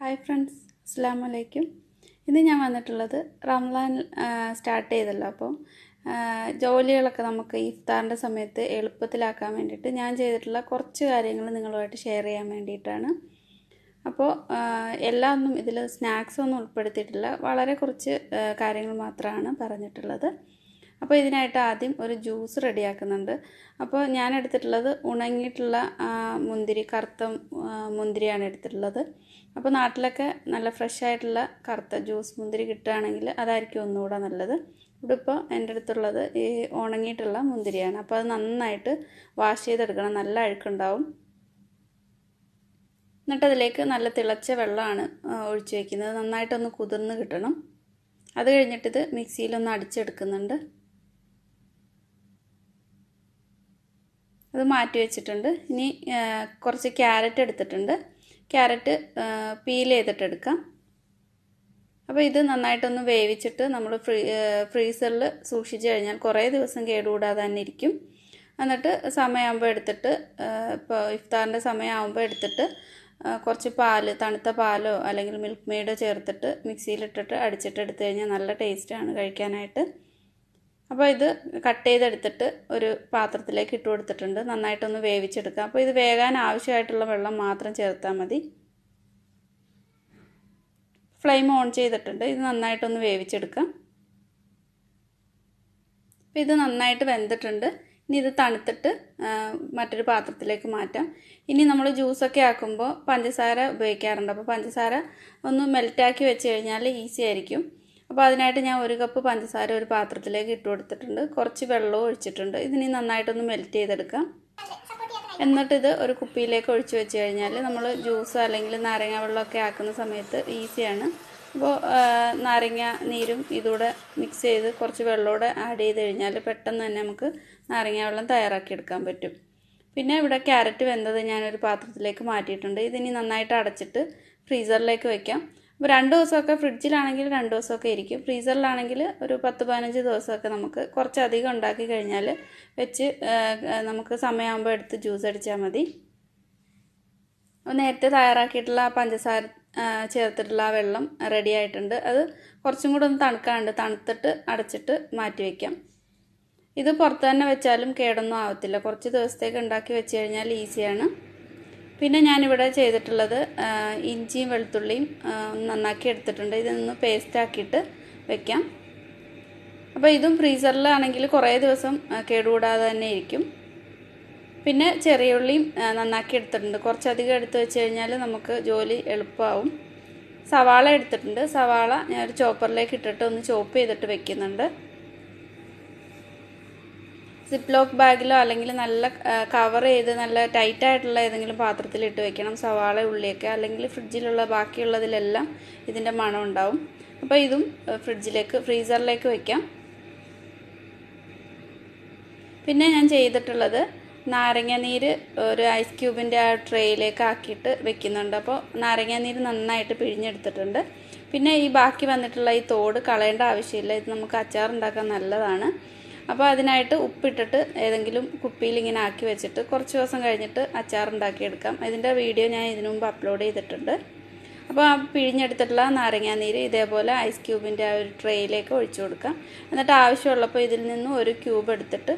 Hi friends അസ്സാം വലൈക്കും ഇന്ന് ഞാൻ വന്നിട്ടുള്ളത് റംലാൻ സ്റ്റാർട്ട് ചെയ്തല്ലോ. അപ്പോൾ ജോലികളൊക്കെ നമുക്ക് ഇഫ്താറിന്റെ സമയത്ത് എളുപ്പത്തിലാക്കാൻ വേണ്ടിയിട്ട് ഞാൻ ചെയ്തിട്ടുള്ള കുറച്ച് കാര്യങ്ങൾ നിങ്ങളുമായിട്ട് ഷെയർ ചെയ്യാൻ വേണ്ടിയിട്ടാണ്. അപ്പോൾ എല്ലാം ഒന്നും ഇതിൽ സ്നാക്സ് ഒന്നും ഉൾപ്പെടുത്തിയിട്ടില്ല. വളരെ കുറച്ച് കാര്യങ്ങൾ മാത്രമാണ് പറഞ്ഞിട്ടുള്ളത്. അപ്പോൾ ഇതിനായിട്ട് ആദ്യം ഒരു ജ്യൂസ് റെഡിയാക്കുന്നുണ്ട്. അപ്പോൾ ഞാൻ എടുത്തിട്ടുള്ളത് ഉണങ്ങിയിട്ടുള്ള മുന്തിരി കറുത്ത മുന്തിരിയാണ് എടുത്തിട്ടുള്ളത്. അപ്പോൾ നാട്ടിലൊക്കെ നല്ല ഫ്രഷ് ആയിട്ടുള്ള കറുത്ത ജ്യൂസ് മുന്തിരി കിട്ടുകയാണെങ്കിൽ അതായിരിക്കും ഒന്നുകൂടെ നല്ലത്. ഇവിടെ ഇപ്പോൾ എന്റെ അടുത്തുള്ളത് ഈ ഉണങ്ങിയിട്ടുള്ള മുന്തിരിയാണ്. അപ്പോൾ അത് നന്നായിട്ട് വാഷ് ചെയ്തെടുക്കണം. നല്ല അഴുക്കുണ്ടാവും. എന്നിട്ട് അതിലേക്ക് നല്ല തിളച്ച വെള്ളമാണ് ഒഴിച്ചു വയ്ക്കുന്നത് നന്നായിട്ടൊന്ന് കുതിർന്ന് കിട്ടണം. അത് കഴിഞ്ഞിട്ടിത് മിക്സിയിലൊന്ന് അടിച്ചെടുക്കുന്നുണ്ട്. അത് മാറ്റി വെച്ചിട്ടുണ്ട്. ഇനി കുറച്ച് ക്യാരറ്റ് എടുത്തിട്ടുണ്ട്. ക്യാരറ്റ് പീൽ ചെയ്തിട്ട് എടുക്കാം. അപ്പോൾ ഇത് നന്നായിട്ടൊന്ന് വേവിച്ചിട്ട് നമ്മൾ ഫ്രീ ഫ്രീസറിൽ സൂക്ഷിച്ച് കഴിഞ്ഞാൽ കുറേ ദിവസം കേടുകൂടാതെ തന്നെ ഇരിക്കും. എന്നിട്ട് സമയമാകുമ്പോൾ എടുത്തിട്ട് ഇപ്പോൾ ഇഫ്താറിന്റെ സമയമാകുമ്പോൾ എടുത്തിട്ട് കുറച്ച് പാൽ തണുത്ത പാലോ അല്ലെങ്കിൽ മിൽക്ക് മെയ്ഡോ ചേർത്തിട്ട് മിക്സിയിലിട്ടിട്ട് അടിച്ചിട്ട് എടുത്തു കഴിഞ്ഞാൽ നല്ല ടേസ്റ്റാണ് കഴിക്കാനായിട്ട്. അപ്പോൾ ഇത് കട്ട് ചെയ്തെടുത്തിട്ട് ഒരു പാത്രത്തിലേക്ക് ഇട്ട് കൊടുത്തിട്ടുണ്ട്. നന്നായിട്ടൊന്ന് വേവിച്ചെടുക്കുക അപ്പോൾ ഇത് വേകാൻ ആവശ്യമായിട്ടുള്ള വെള്ളം മാത്രം ചേർത്താൽ മതി. ഫ്ലെയിം ഓൺ ചെയ്തിട്ടുണ്ട്. ഇത് നന്നായിട്ടൊന്ന് വേവിച്ചെടുക്കാം. അപ്പോൾ ഇത് നന്നായിട്ട് വെന്തിട്ടുണ്ട്. ഇനി ഇത് തണുത്തിട്ട് മറ്റൊരു പാത്രത്തിലേക്ക് മാറ്റാം. ഇനി നമ്മൾ ജ്യൂസൊക്കെ ആക്കുമ്പോൾ പഞ്ചസാര ഉപയോഗിക്കാറുണ്ട്. അപ്പോൾ പഞ്ചസാര ഒന്ന് മെൽറ്റാക്കി വെച്ച് കഴിഞ്ഞാൽ ഈസി ആയിരിക്കും. അപ്പോൾ അതിനായിട്ട് ഞാൻ ഒരു കപ്പ് പഞ്ചസാര ഒരു പാത്രത്തിലേക്ക് ഇട്ട് കൊടുത്തിട്ടുണ്ട്. കുറച്ച് വെള്ളവും ഒഴിച്ചിട്ടുണ്ട്. ഇതിനി നന്നായിട്ടൊന്ന് മെൽറ്റ് ചെയ്തെടുക്കാം. എന്നിട്ടിത് ഒരു കുപ്പിയിലേക്ക് ഒഴിച്ച് വെച്ച് കഴിഞ്ഞാൽ നമ്മൾ ജ്യൂസ് അല്ലെങ്കിൽ നാരങ്ങ വെള്ളമൊക്കെ ആക്കുന്ന സമയത്ത് ഈസിയാണ് അപ്പോൾ നാരങ്ങ നീരും ഇതൂടെ മിക്സ് ചെയ്ത് കുറച്ച് വെള്ളമൂടെ ആഡ് ചെയ്ത് കഴിഞ്ഞാൽ പെട്ടെന്ന് തന്നെ നമുക്ക് നാരങ്ങ വെള്ളം തയ്യാറാക്കി എടുക്കാൻ പറ്റും. പിന്നെ ഇവിടെ ക്യാരറ്റ് വെന്തത് ഞാനൊരു പാത്രത്തിലേക്ക് മാറ്റിയിട്ടുണ്ട്. ഇതിനി നന്നായിട്ട് അടച്ചിട്ട് ഫ്രീസറിലേക്ക് വെക്കാം. അപ്പോൾ രണ്ട് ദിവസമൊക്കെ ഫ്രിഡ്ജിലാണെങ്കിൽ രണ്ട് ദിവസമൊക്കെ ഇരിക്കും. ഫ്രീസറിലാണെങ്കിൽ ഒരു പത്ത് പതിനഞ്ച് ദിവസമൊക്കെ നമുക്ക് കുറച്ചധികം ഉണ്ടാക്കി കഴിഞ്ഞാൽ വെച്ച് നമുക്ക് സമയമാകുമ്പോൾ എടുത്ത് ജ്യൂസ് അടിച്ചാൽ മതി. നേരത്തെ തയ്യാറാക്കിയിട്ടുള്ള പഞ്ചസാര ചേർത്തിട്ടുള്ള വെള്ളം റെഡി ആയിട്ടുണ്ട്. അത് കുറച്ചും കൂടെ ഒന്ന് തണുക്കാണ്ട് തണുത്തിട്ട് അടച്ചിട്ട് മാറ്റി വയ്ക്കാം ഇത് പുറത്ത് തന്നെ വെച്ചാലും കേടൊന്നും ആവത്തില്ല. കുറച്ച് ദിവസത്തേക്ക് ഉണ്ടാക്കി വെച്ച് കഴിഞ്ഞാൽ ഈസിയാണ് പിന്നെ ഞാനിവിടെ ചെയ്തിട്ടുള്ളത് ഇഞ്ചിയും വെളുത്തുള്ളിയും നന്നാക്കി എടുത്തിട്ടുണ്ട്. ഇതൊന്ന് പേസ്റ്റാക്കിയിട്ട് വെക്കാം. അപ്പോൾ ഇതും ഫ്രീസറിലാണെങ്കിൽ കുറേ ദിവസം കേടുകൂടാതെ തന്നെ ഇരിക്കും. പിന്നെ ചെറിയ ഉള്ളിയും നന്നാക്കി എടുത്തിട്ടുണ്ട്. കുറച്ചധികം എടുത്ത് വെച്ച് കഴിഞ്ഞാൽ നമുക്ക് ജോലി എളുപ്പമാവും. സവാള എടുത്തിട്ടുണ്ട്. സവാള ഞാൻ ഒരു ചോപ്പറിലേക്ക് ഇട്ടിട്ട് ഒന്ന് ചോപ്പ് ചെയ്തിട്ട് വെക്കുന്നുണ്ട്. സിപ്പ് ലോക്ക് ബാഗിലോ അല്ലെങ്കിൽ നല്ല കവർ ചെയ്ത് നല്ല ടൈറ്റായിട്ടുള്ള ഏതെങ്കിലും പാത്രത്തിൽ ഇട്ട് വെക്കണം. സവാള ഉള്ളിയൊക്കെ അല്ലെങ്കിൽ ഫ്രിഡ്ജിലുള്ള ബാക്കിയുള്ളതിലെല്ലാം ഇതിന്റെ മണം ഉണ്ടാവും. അപ്പോൾ ഇതും ഫ്രിഡ്ജിലേക്ക് ഫ്രീസറിലേക്ക് വയ്ക്കാം പിന്നെ ഞാൻ ചെയ്തിട്ടുള്ളത് നാരങ്ങ നീര് ഒരു ഐസ് ക്യൂബിന്റെ ആ ട്രേയിലേക്ക് ആക്കിയിട്ട് വെക്കുന്നുണ്ട്. അപ്പോൾ നാരങ്ങ നീര് നന്നായിട്ട് പിഴിഞ്ഞെടുത്തിട്ടുണ്ട്. പിന്നെ ഈ ബാക്കി വന്നിട്ടുള്ള ഈ തോട് കളയേണ്ട ആവശ്യമില്ല. ഇത് നമുക്ക് അച്ചാർ ഉണ്ടാക്കാൻ നല്ലതാണ്. അപ്പോൾ അതിനായിട്ട് ഉപ്പിട്ടിട്ട് ഏതെങ്കിലും കുപ്പിയിൽ ഇങ്ങനെ ആക്കി വെച്ചിട്ട് കുറച്ച് ദിവസം കഴിഞ്ഞിട്ട് അച്ചാർ ഉണ്ടാക്കിയെടുക്കാം ഇതിന്റെ വീഡിയോ ഞാൻ ഇതിനു മുമ്പ് അപ്ലോഡ് ചെയ്തിട്ടുണ്ട്. അപ്പോൾ ആ പിഴിഞ്ഞെടുത്തിട്ടുള്ള നാരങ്ങാനീര് ഇതേപോലെ ഐസ് ക്യൂബിന്റെ ആ ഒരു ട്രേയിലേക്ക് ഒഴിച്ചു കൊടുക്കാം. എന്നിട്ട് ആവശ്യമുള്ളപ്പോൾ ഇതിൽ നിന്നും ഒരു ക്യൂബ് എടുത്തിട്ട്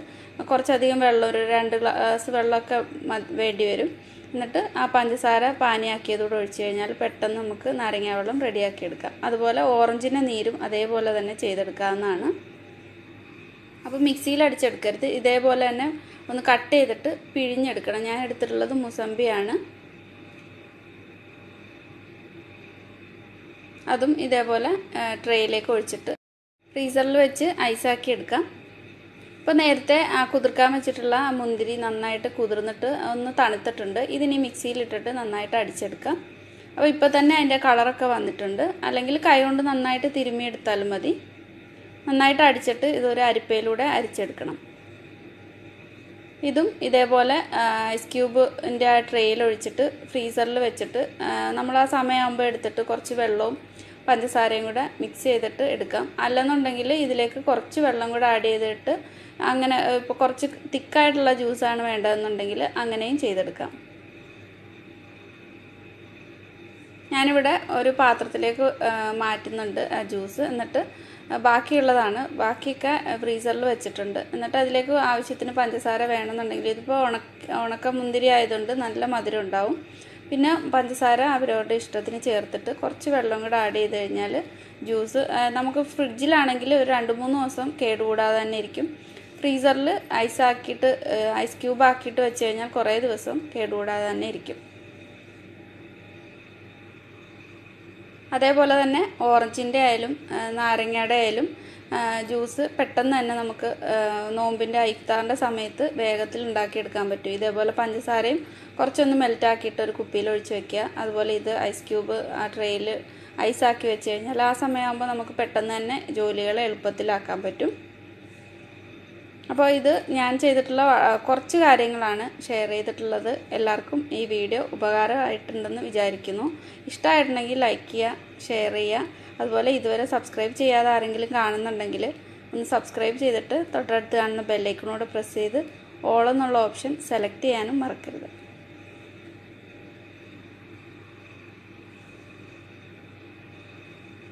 കുറച്ചധികം വെള്ളം ഒരു രണ്ട് ഗ്ലാസ് വെള്ളമൊക്കെ വേണ്ടി വരും. എന്നിട്ട് ആ പഞ്ചസാര പാനിയാക്കിയതോടെ ഒഴിച്ചു കഴിഞ്ഞാൽ പെട്ടെന്ന് നമുക്ക് നാരങ്ങാവെള്ളം റെഡിയാക്കി എടുക്കാം. അതുപോലെ ഓറഞ്ചിന്റെ നീരും അതേപോലെ തന്നെ ചെയ്തെടുക്കാവുന്നതാണ്. അപ്പോൾ മിക്സിയിൽ അടിച്ചെടുക്കരുത്. ഇതേപോലെ തന്നെ ഒന്ന് കട്ട് ചെയ്തിട്ട് പിഴിഞ്ഞെടുക്കണം. ഞാൻ എടുത്തിട്ടുള്ളത് മുസമ്പിയാണ്. അതും ഇതേപോലെ ട്രേയിലേക്ക് ഒഴിച്ചിട്ട് ഫ്രീസറിൽ വെച്ച് ഐസാക്കി എടുക്കാം. ഇപ്പോൾ നേരത്തെ കുതിർക്കാൻ വെച്ചിട്ടുള്ള മുന്തിരി നന്നായിട്ട് കുതിർന്നിട്ട് ഒന്ന് തണുത്തിട്ടുണ്ട്. ഇതിനി മിക്സിയിലിട്ടിട്ട് നന്നായിട്ട് അടിച്ചെടുക്കാം. അപ്പോൾ ഇപ്പോൾ തന്നെ അതിന്റെ കളറൊക്കെ വന്നിട്ടുണ്ട്. അല്ലെങ്കിൽ കൈ കൊണ്ട് നന്നായിട്ട് തിരുമ്മിയെടുത്താലും മതി. നന്നായിട്ട് അടിച്ചിട്ട് ഇതൊരു അരിപ്പയിലൂടെ അരിച്ചെടുക്കണം. ഇതും ഇതേപോലെ ഐസ് ക്യൂബിന്റെ ആ ട്രെയിൽ ഒഴിച്ചിട്ട് ഫ്രീസറിൽ വെച്ചിട്ട് നമ്മൾ ആ സമയമാകുമ്പോൾ എടുത്തിട്ട് കുറച്ച് വെള്ളവും പഞ്ചസാരയും കൂടെ മിക്സ് ചെയ്തിട്ട് എടുക്കാം. അല്ലെന്നുണ്ടെങ്കിൽ ഇതിലേക്ക് കുറച്ച് വെള്ളം കൂടെ ആഡ് ചെയ്തിട്ട് അങ്ങനെ ഇപ്പോൾ കുറച്ച് തിക്കായിട്ടുള്ള ജ്യൂസാണ് വേണ്ടതെന്നുണ്ടെങ്കിൽ അങ്ങനെയും ചെയ്തെടുക്കാം. ഞാനിവിടെ ഒരു പാത്രത്തിലേക്ക് മാറ്റുന്നുണ്ട് ആ ജ്യൂസ് എന്നിട്ട് ബാക്കിയുള്ളതാണ്. ബാക്കിയൊക്കെ ഫ്രീസറിൽ വെച്ചിട്ടുണ്ട്. എന്നിട്ട് അതിലേക്ക് ആവശ്യത്തിന് പഞ്ചസാര വേണമെന്നുണ്ടെങ്കിൽ ഇതിപ്പോൾ ഉണക്ക ഉണക്ക മുന്തിരി ആയതുകൊണ്ട് നല്ല മധുരം ഉണ്ടാവും. പിന്നെ പഞ്ചസാര അവരവരുടെ ഇഷ്ടത്തിന് ചേർത്തിട്ട് കുറച്ച് വെള്ളം കൂടെ ആഡ് ചെയ്ത് കഴിഞ്ഞാൽ ജ്യൂസ് നമുക്ക് ഫ്രിഡ്ജിലാണെങ്കിൽ ഒരു രണ്ട് മൂന്ന് ദിവസം കേടുകൂടാതെ തന്നെ ഇരിക്കും. ഫ്രീസറിൽ ഐസ് ആക്കിയിട്ട് ഐസ് ക്യൂബ് ആക്കിയിട്ട് വെച്ച് കഴിഞ്ഞാൽ കുറേ ദിവസം കേടുകൂടാതെ തന്നെ ഇരിക്കും. അതേപോലെ തന്നെ ഓറഞ്ചിന്റെ ആയാലും നാരങ്ങയുടെ ആയാലും ജ്യൂസ് പെട്ടെന്ന് തന്നെ നമുക്ക് നോമ്പിന്റെ ഇഫ്താറിന്റെ സമയത്ത് വേഗത്തിൽ ഉണ്ടാക്കിയെടുക്കാൻ പറ്റും. ഇതേപോലെ പഞ്ചസാരയും കുറച്ചൊന്ന് മെൽറ്റാക്കിയിട്ട് ഒരു കുപ്പിയിൽ ഒഴിച്ച് വെക്കുക. അതുപോലെ ഇത് ഐസ് ക്യൂബ് ആ ട്രെയിൽ ഐസാക്കി വെച്ച് കഴിഞ്ഞാൽ ആ സമയമാകുമ്പോൾ നമുക്ക് പെട്ടെന്ന് തന്നെ ജോലികൾ എളുപ്പത്തിലാക്കാൻ പറ്റും. അപ്പോൾ ഇത് ഞാൻ ചെയ്തിട്ടുള്ള കുറച്ച് കാര്യങ്ങളാണ് ഷെയർ ചെയ്തിട്ടുള്ളത്. എല്ലാവർക്കും ഈ വീഡിയോ ഉപകാരമായിട്ടുണ്ടെന്ന് വിചാരിക്കുന്നു. ഇഷ്ടമായിട്ടുണ്ടെങ്കിൽ ലൈക്ക് ചെയ്യുക ഷെയർ ചെയ്യുക. അതുപോലെ ഇതുവരെ സബ്സ്ക്രൈബ് ചെയ്യാതെ ആരെങ്കിലും കാണുന്നുണ്ടെങ്കിൽ ഒന്ന് സബ്സ്ക്രൈബ് ചെയ്തിട്ട് തൊട്ടടുത്ത് കാണുന്ന ബെല്ലൈക്കണോട് പ്രസ് ചെയ്ത് ഓൾ എന്നുള്ള ഓപ്ഷൻ സെലക്ട് ചെയ്യാനും മറക്കരുത്.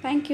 താങ്ക്